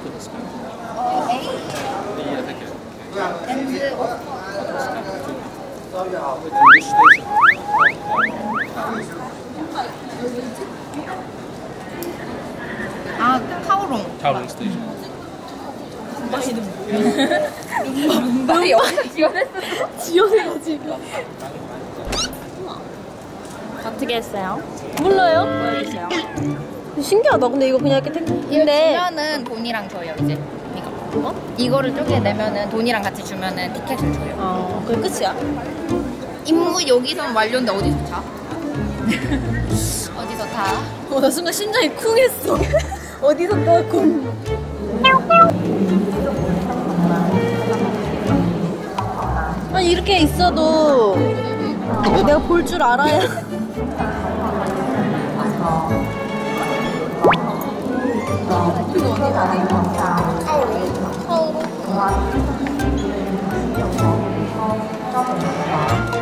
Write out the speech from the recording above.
after the scan. Yeah, thank you. And uh, after the scan, with which station? 아, 타오롱. 타오롱 스테이션. 오빠 이름 뭐야? 문방이 어디 지원했어? 지원해요 지금. 어떻게 했어요? 몰라요? 모르겠어요. 신기하다. 근데 이거 그냥 이렇게 택. 근데 주면은 돈이랑 줘요 이제 이거. 어? 이거를 쪼개내면은 돈이랑 같이 주면은 티켓을 줘요. 어, 그게 끝이야. 임무 여기선 완료인데 어디서 타? 어디서 타? 어, 나 순간 심장이 쿵 했어. 어디서 또 쿵. 아니 이렇게 있어도 내가 볼 줄 알아야 아니면약我.